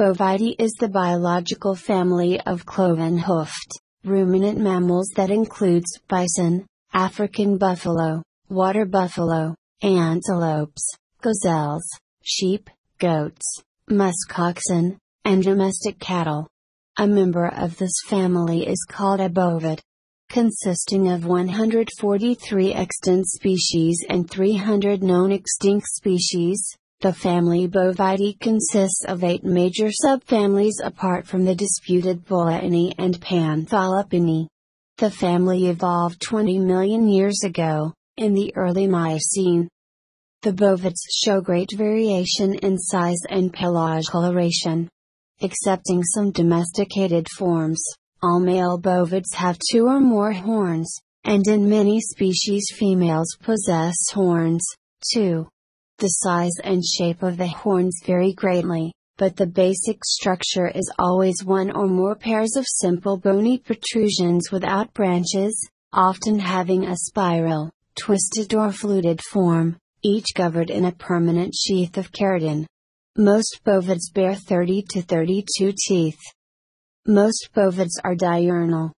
Bovidae is the biological family of cloven-hoofed, ruminant mammals that includes bison, African buffalo, water buffalo, antelopes, gazelles, sheep, goats, muskoxen, and domestic cattle. A member of this family is called a bovid. Consisting of 143 extant species and 300 known extinct species, the family Bovidae consists of eight major subfamilies apart from the disputed Peleinae and Pantholopinae. The family evolved 20 million years ago, in the early Miocene. The bovids show great variation in size and pelage coloration. Excepting some domesticated forms, all male bovids have two or more horns, and in many species females possess horns, too. The size and shape of the horns vary greatly, but the basic structure is always one or more pairs of simple bony protrusions without branches, often having a spiral, twisted or fluted form, each covered in a permanent sheath of keratin. Most bovids bear 30 to 32 teeth. Most bovids are diurnal.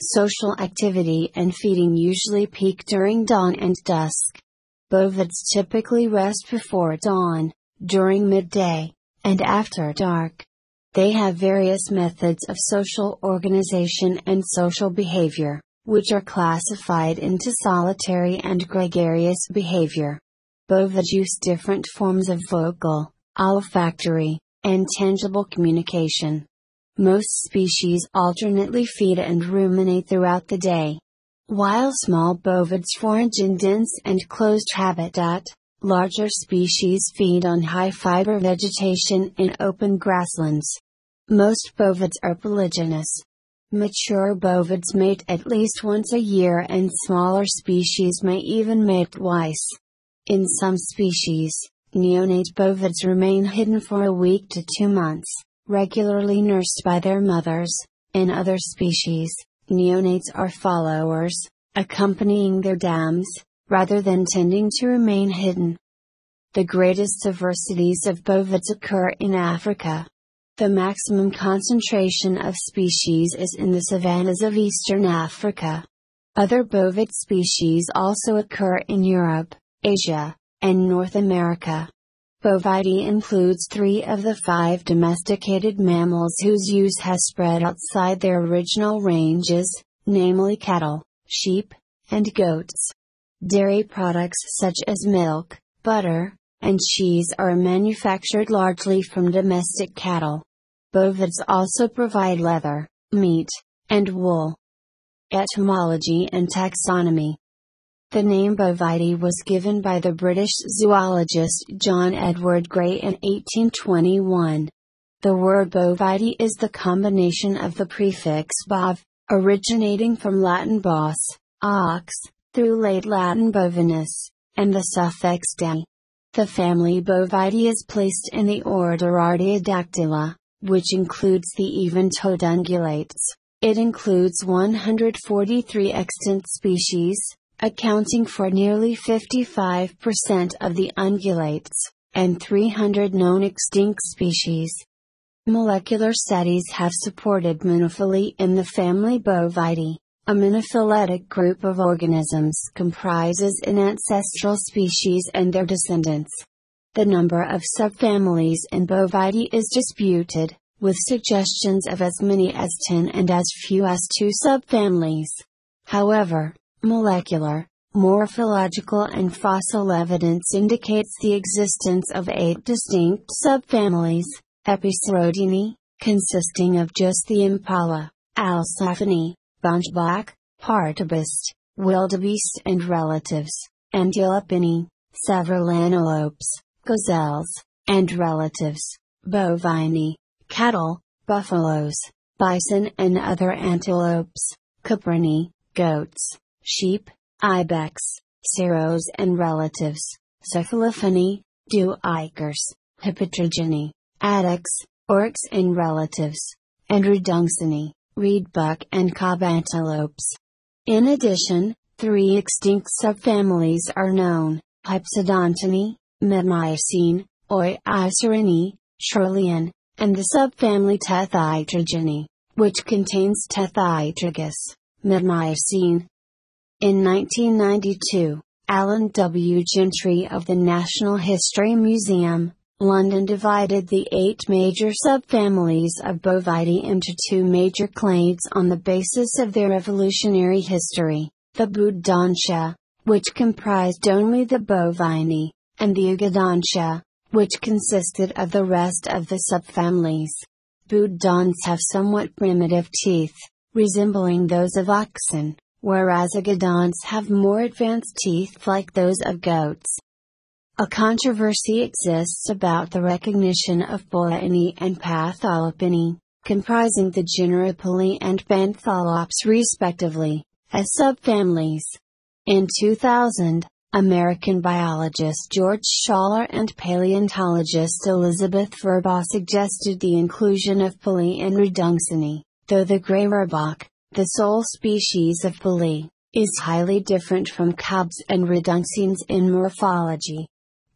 Social activity and feeding usually peak during dawn and dusk. Bovids typically rest before dawn, during midday, and after dark. They have various methods of social organization and social behavior, which are classified into solitary and gregarious behavior. Bovids use different forms of vocal, olfactory, and tangible communication. Most species alternately feed and ruminate throughout the day. While small bovids forage in dense and closed habitat, larger species feed on high fiber vegetation in open grasslands. Most bovids are polygynous. Mature bovids mate at least once a year and smaller species may even mate twice. In some species, neonate bovids remain hidden for a week to two months, regularly nursed by their mothers. In other species, neonates are followers, accompanying their dams, rather than tending to remain hidden. The greatest diversities of bovids occur in Africa. The maximum concentration of species is in the savannas of eastern Africa. Other bovid species also occur in Europe, Asia, and North America. Bovidae includes three of the five domesticated mammals whose use has spread outside their original ranges, namely cattle, sheep, and goats. Dairy products such as milk, butter, and cheese are manufactured largely from domestic cattle. Bovids also provide leather, meat, and wool. Etymology and Taxonomy the name Bovidae was given by the British zoologist John Edward Gray in 1821. The word bovidae is the combination of the prefix bov, originating from Latin bos, ox, through late Latin bovinus, and the suffix de. The family Bovidae is placed in the order Artiodactyla, which includes the even-toed ungulates. It includes 143 extant species, accounting for nearly 55% of the ungulates, and 300 known extinct species. Molecular studies have supported monophyly in the family Bovidae. A monophyletic group of organisms comprises an ancestral species and their descendants. The number of subfamilies in Bovidae is disputed, with suggestions of as many as 10 and as few as 2 subfamilies. However, Molecular, morphological and fossil evidence indicates the existence of eight distinct subfamilies, Aepycerotinae, consisting of just the impala, Alcelaphinae, bontebok, hartebeest, wildebeest and relatives, Antilopini, several antelopes, gazelles, and relatives, bovini, cattle, buffaloes, bison and other antelopes, caprini, goats, sheep, ibex, serows and relatives, Cephalophinae, duikers, Hippotraginae, addax, oryx and relatives, and Reduncinae, reedbuck and kob antelopes. In addition, three extinct subfamilies are known, Hypsodontini, Mid-Miocene, Oiocerinae, Turolian, and the subfamily Tethytraginae, which contains Tethytragus, mid-Miocene. In 1992, Alan W. Gentry of the Natural History Museum, London divided the eight major subfamilies of bovidae into two major clades on the basis of their evolutionary history, the Boodontia, which comprised only the bovini, and the Aegodontia, which consisted of the rest of the subfamilies. Boodonts have somewhat primitive teeth, resembling those of oxen, whereas Aegodonts have more advanced teeth like those of goats. A controversy exists about the recognition of Peleinae and Pantholopinae, comprising the genera Pelea and Pantholops respectively, as subfamilies. In 2000, American biologist George Schaller and paleontologist Elisabeth Vrba suggested the inclusion of Pelea in Reduncinae, though the gray rhebok, the sole species of Pelea, is highly different from kobs and reduncines in morphology.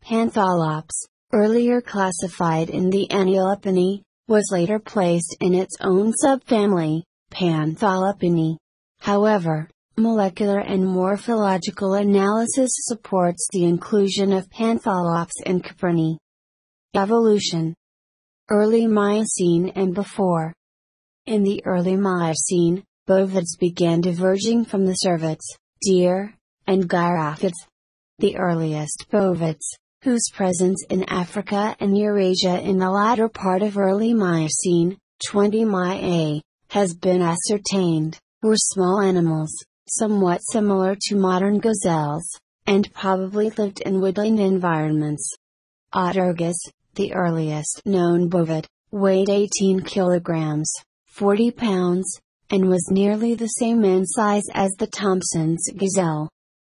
Pantholops, earlier classified in the Antilopini, was later placed in its own subfamily, Pantholopinae. However, molecular and morphological analysis supports the inclusion of Pantholops in Caprini. Evolution Early Miocene and before. In the early Miocene, bovids began diverging from the cervids, deer, and giraffids. The earliest bovids, whose presence in Africa and Eurasia in the latter part of early Miocene, 20 Mi has been ascertained, were small animals, somewhat similar to modern gazelles, and probably lived in woodland environments. Eotragus, the earliest known bovid, weighed 18 kilograms, 40 pounds, and was nearly the same in size as the Thomson's gazelle.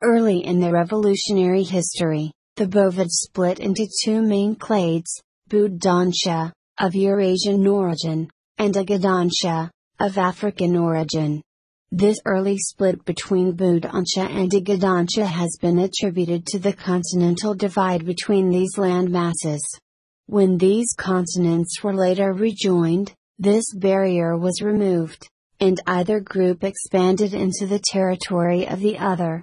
Early in their evolutionary history, the bovids split into two main clades, Boodontia, of Eurasian origin, and Aegodontia, of African origin. This early split between Boodontia and Aegodontia has been attributed to the continental divide between these land masses. When these continents were later rejoined, this barrier was removed, and either group expanded into the territory of the other.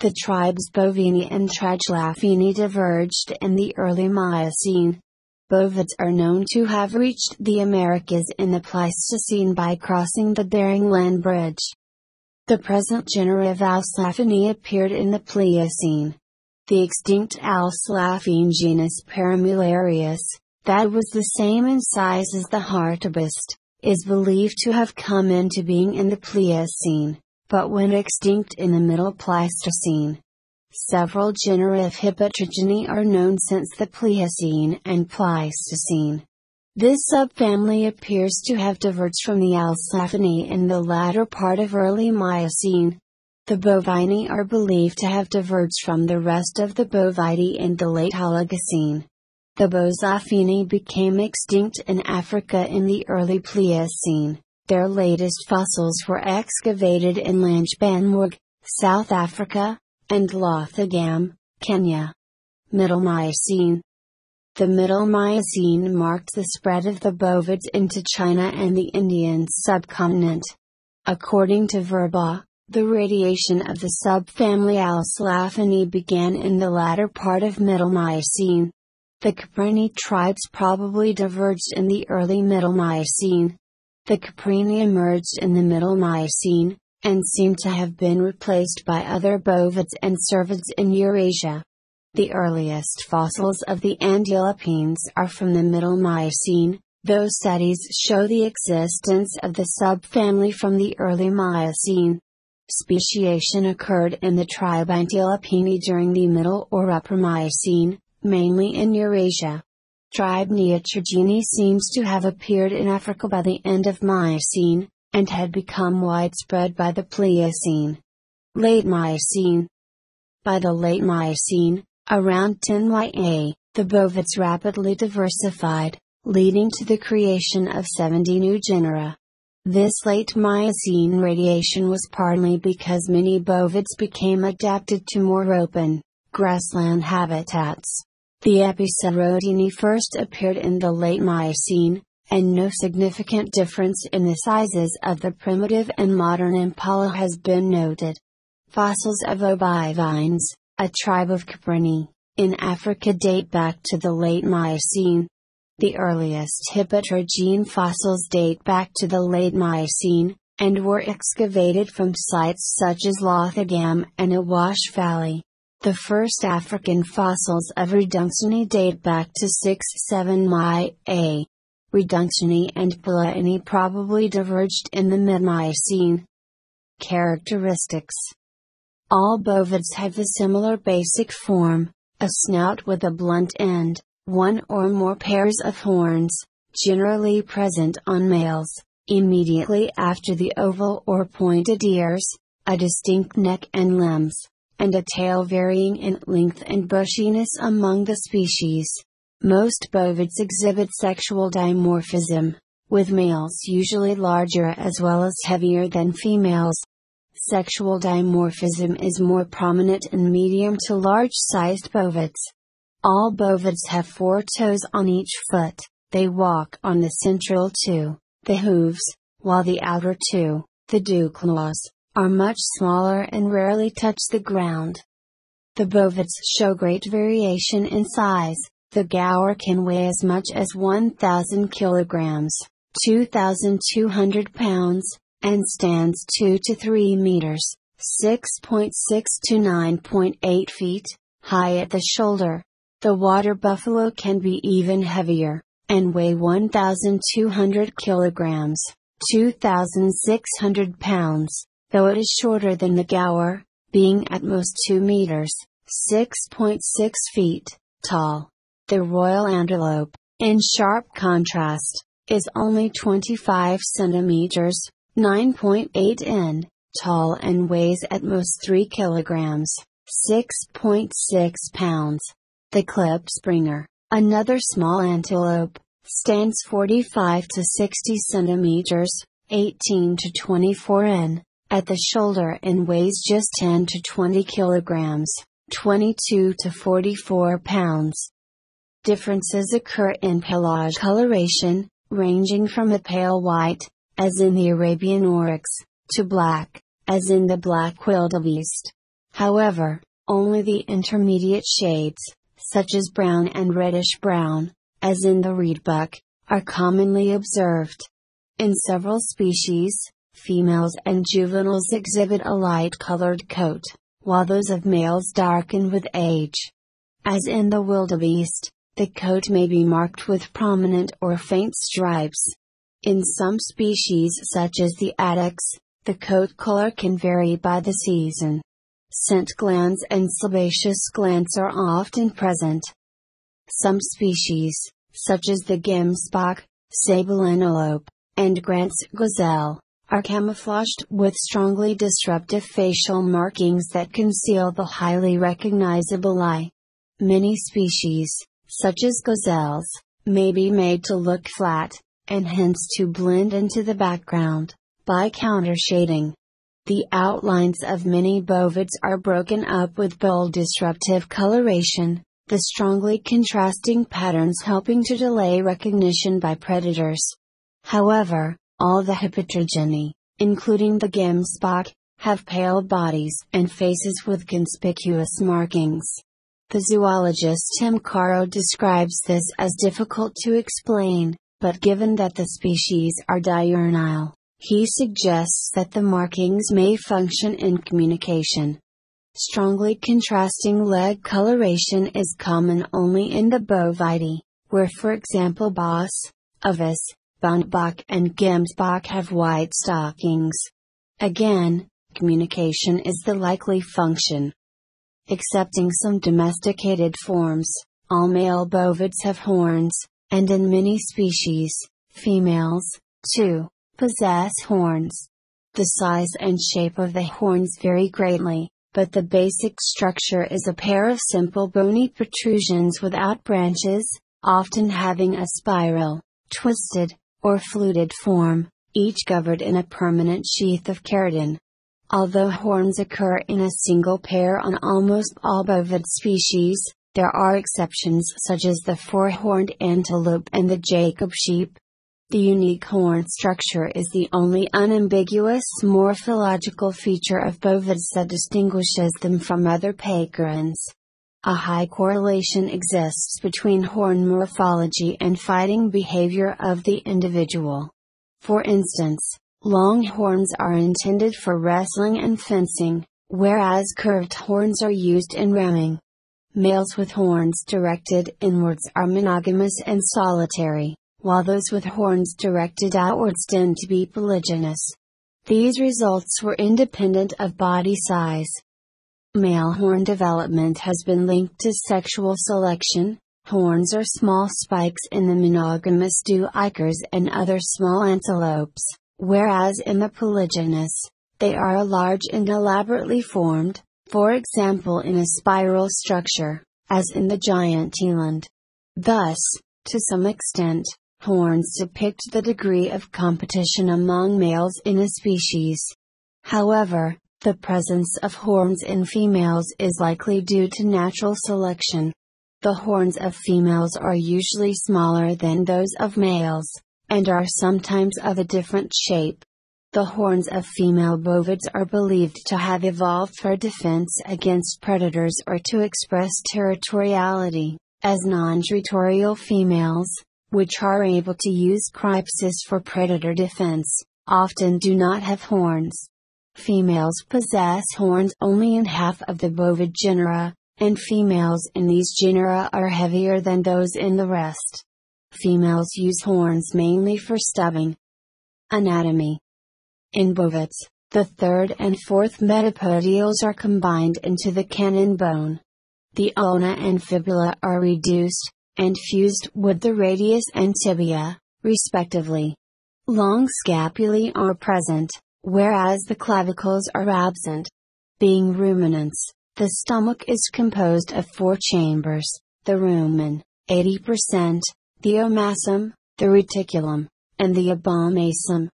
The tribes Bovini and Tragelaphini diverged in the early Miocene. Bovids are known to have reached the Americas in the Pleistocene by crossing the Bering Land Bridge. The present genera of Alcelaphini appeared in the Pliocene. The extinct Alcelaphine genus Paramularius, that was the same in size as the Hartbeest, is believed to have come into being in the Pliocene but went extinct in the Middle Pleistocene. Several genera of Hippotragini are known since the Pliocene and Pleistocene. This subfamily appears to have diverged from the Alcelaphini in the latter part of early Miocene. The bovini are believed to have diverged from the rest of the bovidae in the late Oligocene. The Boselaphini became extinct in Africa in the early Pliocene. Their latest fossils were excavated in Langebaan South Africa, and Lothagam, Kenya. Middle Miocene The Middle Miocene marked the spread of the bovids into China and the Indian subcontinent. According to Vrba, the radiation of the subfamily Alcelaphini began in the latter part of Middle Miocene. The Caprini tribes probably diverged in the early Middle Miocene, the Caprini emerged in the Middle Miocene, and seem to have been replaced by other bovids and cervids in Eurasia. The earliest fossils of the Antilopines are from the Middle Miocene, though studies show the existence of the subfamily from the early Miocene. Speciation occurred in the tribe Antilopini during the Middle or Upper Miocene, mainly in Eurasia. Tribe Neotragini seems to have appeared in Africa by the end of Miocene, and had become widespread by the Pliocene. Late Miocene By the late Miocene, around 10 YA, the bovids rapidly diversified, leading to the creation of 70 new genera. This late Miocene radiation was partly because many bovids became adapted to more open, grassland habitats. The Aepycerotini first appeared in the late Miocene, and no significant difference in the sizes of the primitive and modern impala has been noted. Fossils of obivines, a tribe of Caprini, in Africa date back to the late Miocene. The earliest Hippotragine fossils date back to the late Miocene, and were excavated from sites such as Lothagam and Awash Valley. The first African fossils of Reduncini date back to 6-7 Mi A. And Palaene probably diverged in the mid-Miocene. Characteristics All bovids have a similar basic form, a snout with a blunt end, one or more pairs of horns, generally present on males, immediately after the oval or pointed ears, a distinct neck and limbs, and a tail varying in length and bushiness among the species. Most bovids exhibit sexual dimorphism, with males usually larger as well as heavier than females. Sexual dimorphism is more prominent in medium to large sized bovids. All bovids have four toes on each foot, they walk on the central two, the hooves, while the outer two, the dew claws, are much smaller and rarely touch the ground. The bovids show great variation in size, the gaur can weigh as much as 1,000 kilograms, 2,200 pounds, and stands 2 to 3 meters, 6.6 to 9.8 feet, high at the shoulder. The water buffalo can be even heavier, and weigh 1,200 kilograms, 2,600 pounds, though it is shorter than the gaur, being at most 2 meters, 6.6 feet, tall. The royal antelope, in sharp contrast, is only 25 centimeters, 9.8 in, tall and weighs at most 3 kilograms, 6.6 pounds. The klipspringer, another small antelope, stands 45 to 60 centimeters, 18 to 24 in, at the shoulder and weighs just 10 to 20 kilograms, 22 to 44 pounds. Differences occur in pelage coloration, ranging from a pale white, as in the Arabian oryx, to black, as in the black wildebeest. However, only the intermediate shades, such as brown and reddish brown, as in the reedbuck, are commonly observed. In several species, females and juveniles exhibit a light colored coat, while those of males darken with age. As in the wildebeest, the coat may be marked with prominent or faint stripes. In some species such as the addax, the coat color can vary by the season. Scent glands and sebaceous glands are often present. Some species, such as the gemsbok, sable antelope, and Grant's gazelle, are camouflaged with strongly disruptive facial markings that conceal the highly recognizable eye. Many species, such as gazelles, may be made to look flat, and hence to blend into the background, by countershading. The outlines of many bovids are broken up with bold disruptive coloration, the strongly contrasting patterns helping to delay recognition by predators. However, all the Hippotragini, including the gemsbok, have pale bodies and faces with conspicuous markings. The zoologist Tim Caro describes this as difficult to explain, but given that the species are diurnal, he suggests that the markings may function in communication. Strongly contrasting leg coloration is common only in the bovidae, where for example bos, ovis, bontebok and gemsbok have white stockings. Again, communication is the likely function. Excepting some domesticated forms, all male bovids have horns, and in many species, females, too, possess horns. The size and shape of the horns vary greatly, but the basic structure is a pair of simple bony protrusions without branches, often having a spiral, twisted, or fluted form, each covered in a permanent sheath of keratin. Although horns occur in a single pair on almost all bovid species, there are exceptions such as the four-horned antelope and the Jacob sheep. The unique horn structure is the only unambiguous morphological feature of bovids that distinguishes them from other peregrines. A high correlation exists between horn morphology and fighting behavior of the individual. For instance, long horns are intended for wrestling and fencing, whereas curved horns are used in ramming. Males with horns directed inwards are monogamous and solitary while those with horns directed outwards tend to be polygynous. These results were independent of body size. Male horn development has been linked to sexual selection. Horns are small spikes in the monogamous duikers and other small antelopes, whereas in the polygynous, they are large and elaborately formed, for example in a spiral structure, as in the giant eland. Thus, to some extent, Horns depict the degree of competition among males in a species. However, the presence of horns in females is likely due to natural selection. The horns of females are usually smaller than those of males, and are sometimes of a different shape. The horns of female bovids are believed to have evolved for defense against predators or to express territoriality, as non-territorial females, which are able to use crypsis for predator defense, often do not have horns. Females possess horns only in half of the bovid genera, and females in these genera are heavier than those in the rest. Females use horns mainly for stubbing. Anatomy In bovids, the third and fourth metapodials are combined into the cannon bone. The ulna and fibula are reduced, and fused with the radius and tibia, respectively. Long scapulae are present, whereas the clavicles are absent. Being ruminants, the stomach is composed of four chambers, the rumen, 80%, the omasum, the reticulum, and the abomasum.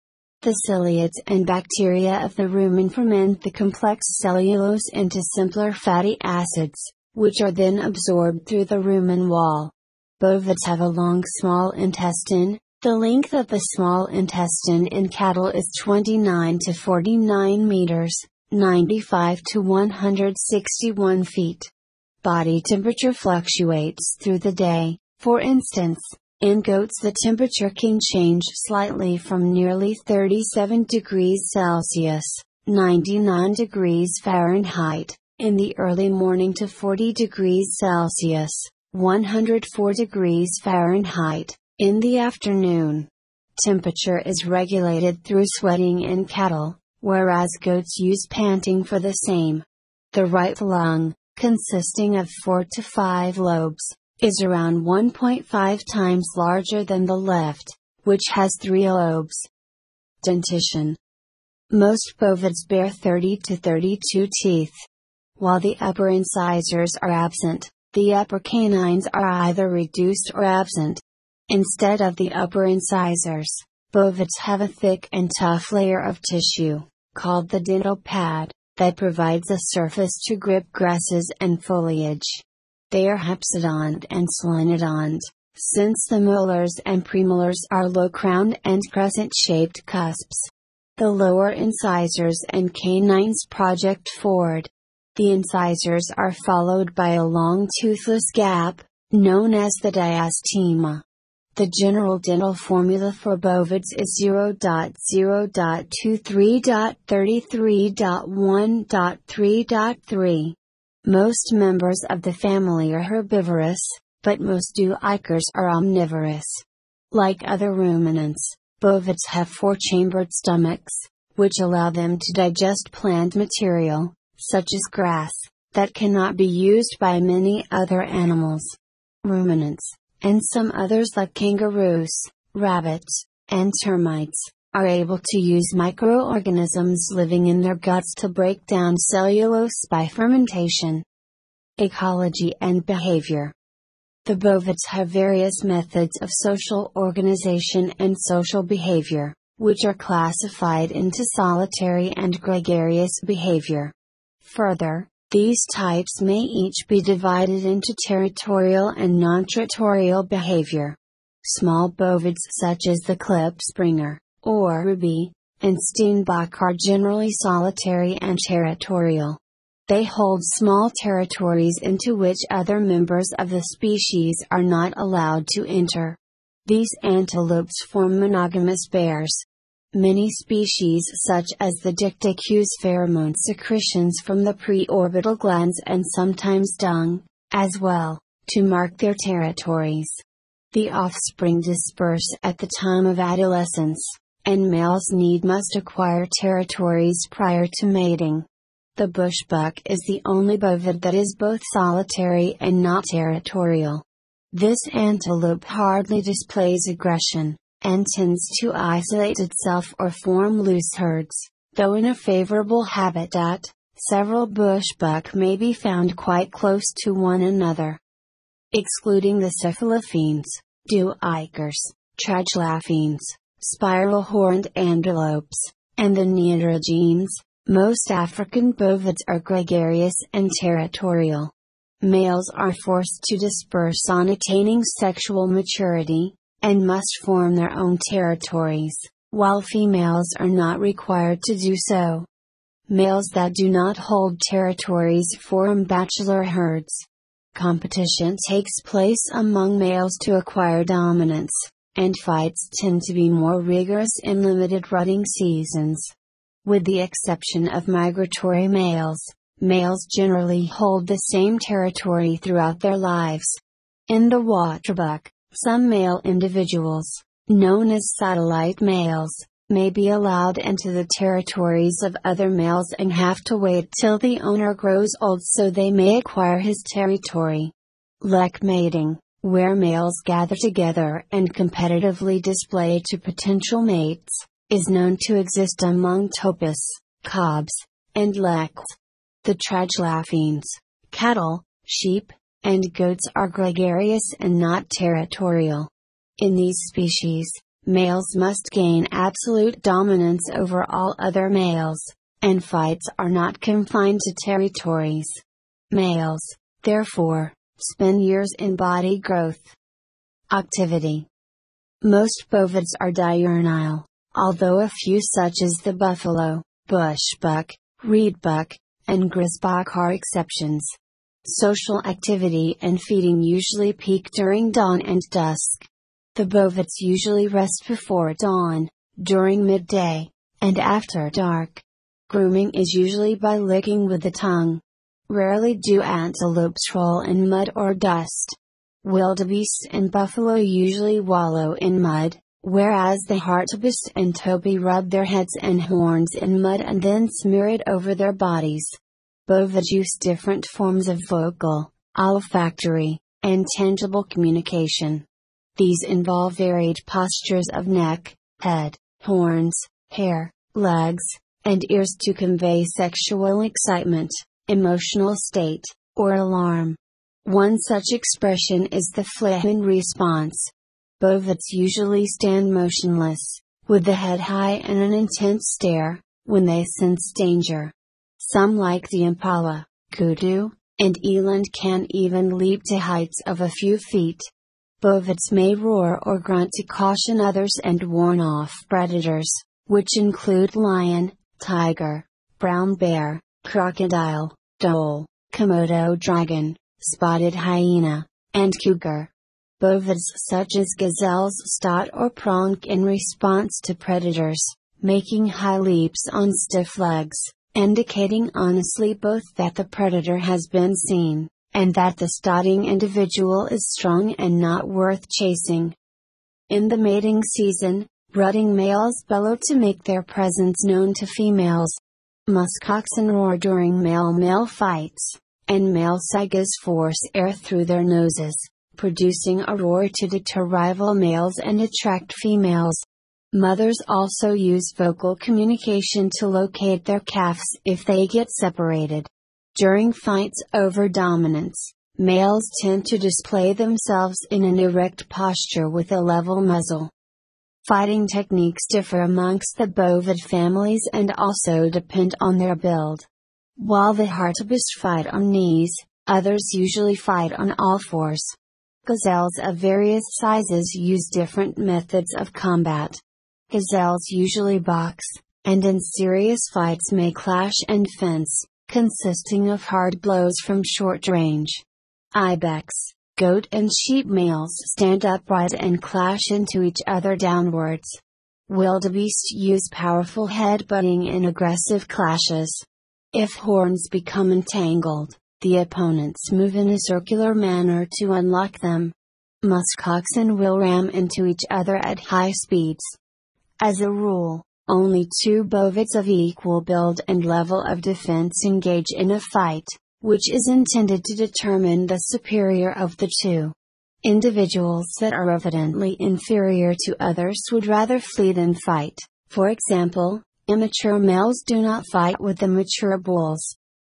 The ciliates and bacteria of the rumen ferment the complex cellulose into simpler fatty acids, which are then absorbed through the rumen wall. Bovids have a long small intestine, the length of the small intestine in cattle is 29 to 49 meters, 95 to 161 feet. Body temperature fluctuates through the day, for instance, in goats the temperature can change slightly from nearly 37 degrees Celsius, 99 degrees Fahrenheit, in the early morning to 40 degrees Celsius, 104 degrees Fahrenheit, in the afternoon. Temperature is regulated through sweating in cattle, whereas goats use panting for the same. The right lung, consisting of 4 to 5 lobes, is around 1.5 times larger than the left, which has 3 lobes. Dentition Most bovids bear 30 to 32 teeth. While the upper incisors are absent, the upper canines are either reduced or absent. Instead of the upper incisors, bovids have a thick and tough layer of tissue, called the dental pad, that provides a surface to grip grasses and foliage. They are hypsodont and selenodont, since the molars and premolars are low-crowned and crescent-shaped cusps. The lower incisors and canines project forward, the incisors are followed by a long toothless gap, known as the diastema. The general dental formula for bovids is 0.0.23.33.1.3.3. Most members of the family are herbivorous, but most duikers are omnivorous. Like other ruminants, bovids have four-chambered stomachs, which allow them to digest plant material, such as grass, that cannot be used by many other animals. Ruminants, and some others like kangaroos, rabbits, and termites, are able to use microorganisms living in their guts to break down cellulose by fermentation. Ecology and behavior. The bovids have various methods of social organization and social behavior, which are classified into solitary and gregarious behavior. Further, these types may each be divided into territorial and non-territorial behavior. Small bovids such as the klipspringer, oribi, and steenbok are generally solitary and territorial. They hold small territories into which other members of the species are not allowed to enter. These antelopes form monogamous pairs. Many species such as the dik-dik use pheromone secretions from the preorbital glands and sometimes dung, as well, to mark their territories. The offspring disperse at the time of adolescence, and males need must acquire territories prior to mating. The bushbuck is the only bovid that is both solitary and not territorial. This antelope hardly displays aggression, and tends to isolate itself or form loose herds, though in a favorable habitat, several bushbuck may be found quite close to one another. Excluding the cephalophines, duikers, tragelaphines, spiral-horned antelopes, and the neotragines, most African bovids are gregarious and territorial. Males are forced to disperse on attaining sexual maturity, and must form their own territories, while females are not required to do so. Males that do not hold territories form bachelor herds. Competition takes place among males to acquire dominance, and fights tend to be more rigorous in limited rutting seasons. With the exception of migratory males, males generally hold the same territory throughout their lives. In the waterbuck, some male individuals, known as satellite males, may be allowed into the territories of other males and have to wait till the owner grows old so they may acquire his territory. Lek mating, where males gather together and competitively display to potential mates, is known to exist among topis, kobs, and lechwes. The tragelaphines, cattle, sheep, and goats are gregarious and not territorial. In these species, males must gain absolute dominance over all other males, and fights are not confined to territories. Males, therefore, spend years in body growth. Activity Most bovids are diurnal, although a few such as the buffalo, bushbuck, reedbuck, and grysbok are exceptions. Social activity and feeding usually peak during dawn and dusk. The bovids usually rest before dawn, during midday, and after dark. Grooming is usually by licking with the tongue. Rarely do antelopes roll in mud or dust. Wildebeest and buffalo usually wallow in mud, whereas the hartebeest and topi rub their heads and horns in mud and then smear it over their bodies. Use different forms of vocal, olfactory, and tangible communication. These involve varied postures of neck, head, horns, hair, legs, and ears to convey sexual excitement, emotional state, or alarm. One such expression is the Flehmen response, Bovids usually stand motionless, with the head high and an intense stare, when they sense danger. Some like the impala, kudu, and eland can even leap to heights of a few feet. Bovids may roar or grunt to caution others and warn off predators, which include lion, tiger, brown bear, crocodile, dhole, Komodo dragon, spotted hyena, and cougar. Bovids such as gazelles stot or pronk in response to predators, making high leaps on stiff legs, indicating honestly both that the predator has been seen, and that the stotting individual is strong and not worth chasing. In the mating season, rutting males bellow to make their presence known to females. Muskoxen roar during male-male fights, and male saigas force air through their noses producing a roar to deter rival males and attract females. Mothers also use vocal communication to locate their calves if they get separated. During fights over dominance, males tend to display themselves in an erect posture with a level muzzle. Fighting techniques differ amongst the bovid families and also depend on their build. While the hartebeest fight on knees, others usually fight on all fours. Gazelles of various sizes use different methods of combat. Gazelles usually box, and in serious fights may clash and fence, consisting of hard blows from short range. Ibex, goat and sheep males stand upright and clash into each other downwards. Wildebeest use powerful headbutting in aggressive clashes. If horns become entangled, the opponents move in a circular manner to unlock them. Musk oxen will ram into each other at high speeds. As a rule, only two bovids of equal build and level of defense engage in a fight, which is intended to determine the superior of the two. Individuals that are evidently inferior to others would rather flee than fight, for example, immature males do not fight with the mature bulls.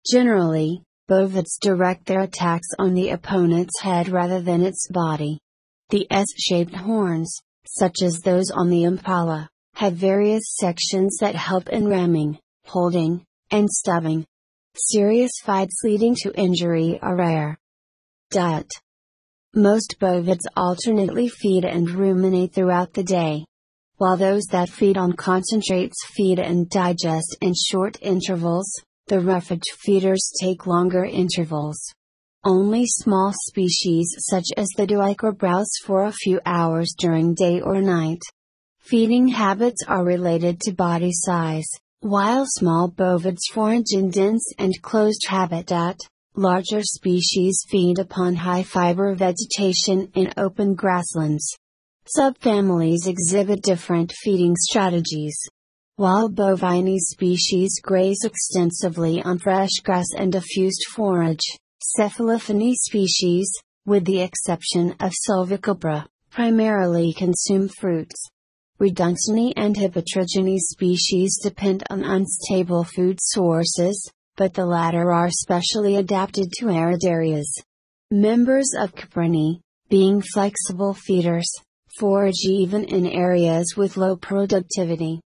Generally, bovids direct their attacks on the opponent's head rather than its body. The S-shaped horns, such as those on the impala, have various sections that help in ramming, holding, and stubbing. Serious fights leading to injury are rare. Diet most bovids alternately feed and ruminate throughout the day. While those that feed on concentrates feed and digest in short intervals, the roughage feeders take longer intervals. Only small species such as the duiker browse for a few hours during day or night. Feeding habits are related to body size, while small bovids forage in dense and closed habitat, Larger species feed upon high fiber vegetation in open grasslands. Subfamilies exhibit different feeding strategies. While bovine species graze extensively on fresh grass and diffused forage, Cephalophinae species, with the exception of Sylvicapra, primarily consume fruits. Reduncini and Hippotragini species depend on unstable food sources, but the latter are specially adapted to arid areas. Members of Caprinae, being flexible feeders, forage even in areas with low productivity.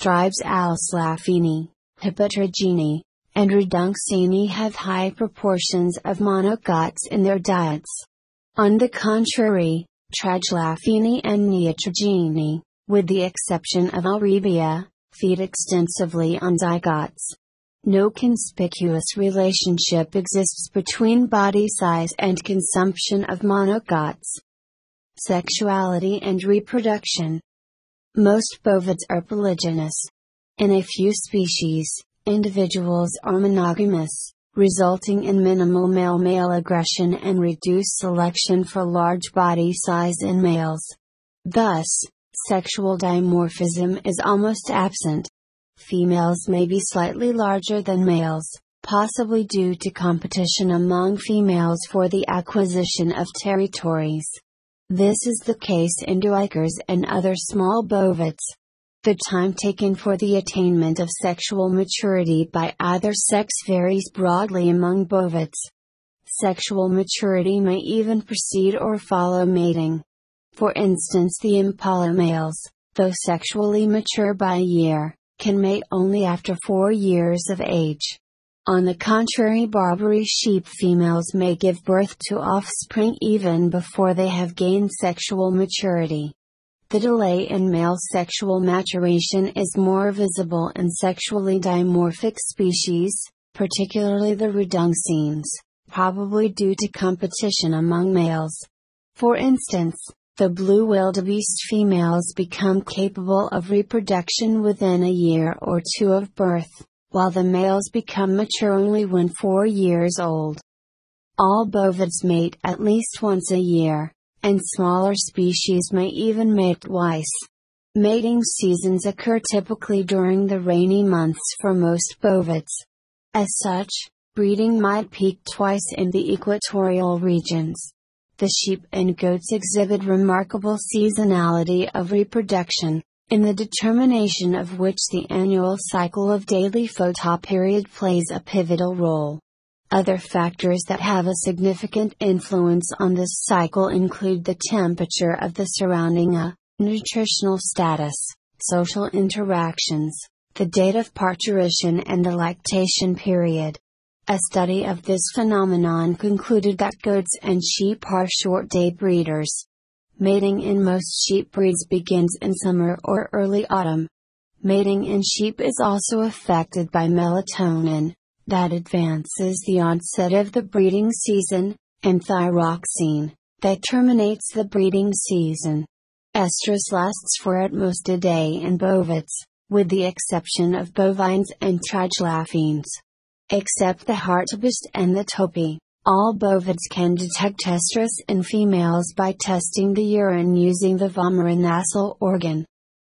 Tribes Alcelaphini, Hippotragini, and Reduncini have high proportions of monocots in their diets. On the contrary, Tragelaphini and Neotragini, with the exception of Ourebia, feed extensively on dicots. No conspicuous relationship exists between body size and consumption of monocots. Sexuality and reproduction. Most bovids are polygynous. In a few species, individuals are monogamous, resulting in minimal male male aggression and reduced selection for large body size in males. Thus, sexual dimorphism is almost absent. Females may be slightly larger than males, possibly due to competition among females for the acquisition of territories. This is the case in duikers and other small bovids. The time taken for the attainment of sexual maturity by either sex varies broadly among bovids. Sexual maturity may even precede or follow mating. For instance, the impala males, though sexually mature by a year, can mate only after four years of age. On the contrary, Barbary sheep females may give birth to offspring even before they have gained sexual maturity. The delay in male sexual maturation is more visible in sexually dimorphic species, particularly the reduncines, probably due to competition among males. For instance, the blue wildebeest females become capable of reproduction within a year or two of birth, while the males become mature only when four years old. All bovids mate at least once a year, and smaller species may even mate twice. Mating seasons occur typically during the rainy months for most bovids. As such, breeding might peak twice in the equatorial regions the sheep and goats exhibit remarkable seasonality of reproduction, in the determination of which the annual cycle of daily photoperiod plays a pivotal role. Other factors that have a significant influence on this cycle include the temperature of the surrounding a, nutritional status, social interactions, the date of parturition and the lactation period. A study of this phenomenon concluded that goats and sheep are short day breeders. Mating in most sheep breeds begins in summer or early autumn. Mating in sheep is also affected by melatonin, that advances the onset of the breeding season, and thyroxine, that terminates the breeding season. Estrus lasts for at most a day in bovids, with the exception of bovines and tragelaphines. Except the hartebeest and the topi, all bovids can detect estrus in females by testing the urine using the vomeronasal organ.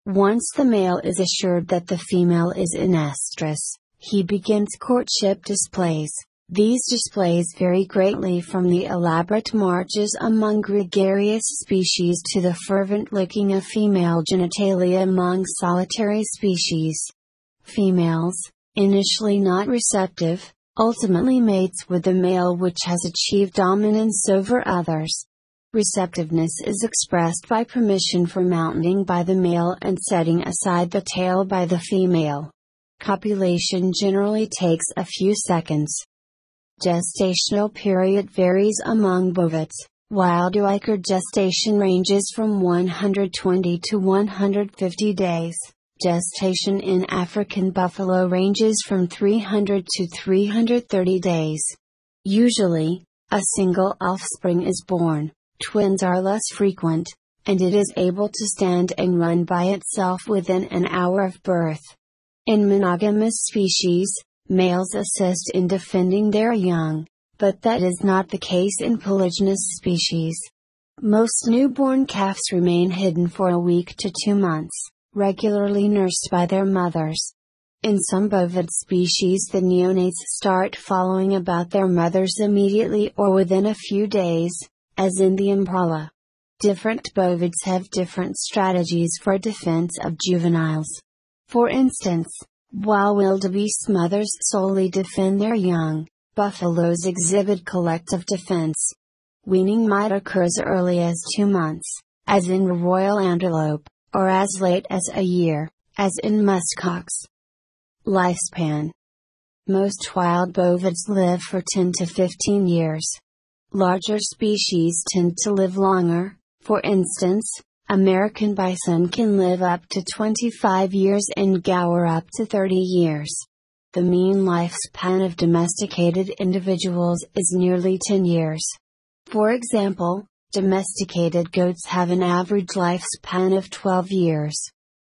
Once the male is assured that the female is in estrus, he begins courtship displays. These displays vary greatly from the elaborate marches among gregarious species to the fervent licking of female genitalia among solitary species. Females, initially not receptive, ultimately mates with the male which has achieved dominance over others. Receptiveness is expressed by permission for mounting by the male and setting aside the tail by the female. Copulation generally takes a few seconds. Gestational period varies among bovids, while duiker gestation ranges from 120 to 150 days. Gestation in African buffalo ranges from 300 to 330 days. Usually, a single offspring is born, twins are less frequent, and it is able to stand and run by itself within an hour of birth. In monogamous species, males assist in defending their young, but that is not the case in polygynous species. Most newborn calves remain hidden for a week to two months, regularly nursed by their mothers. In some bovid species, the neonates start following about their mothers immediately or within a few days, as in the impala. Different bovids have different strategies for defense of juveniles. For instance, while wildebeest mothers solely defend their young, buffaloes exhibit collective defense. Weaning might occur as early as two months, as in the royal antelope, or as late as a year, as in muskox. Lifespan Most wild bovids live for 10 to 15 years. Larger species tend to live longer, for instance, American bison can live up to 25 years and gaur up to 30 years. The mean lifespan of domesticated individuals is nearly 10 years. For example, domesticated goats have an average lifespan of 12 years.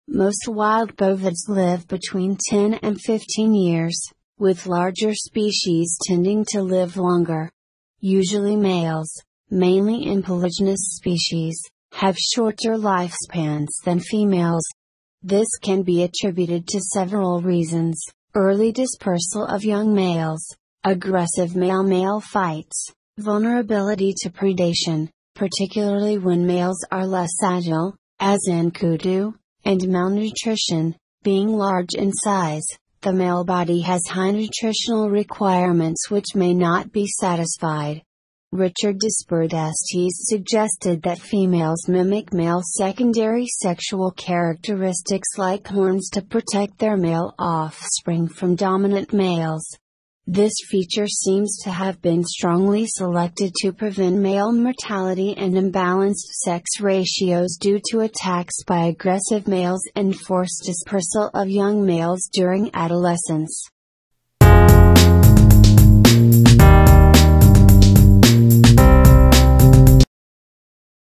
Most wild bovids live between 10 and 15 years, with larger species tending to live longer. Usually males, mainly in polygynous species, have shorter lifespans than females. This can be attributed to several reasons early dispersal of young males, aggressive male male fights, vulnerability to predation, particularly when males are less agile, as in kudu, and malnutrition, being large in size. The male body has high nutritional requirements which may not be satisfied, Richard Despard Estes suggested that females mimic male secondary sexual characteristics like horns to protect their male offspring from dominant males. This feature seems to have been strongly selected to prevent male mortality and imbalanced sex ratios due to attacks by aggressive males and forced dispersal of young males during adolescence.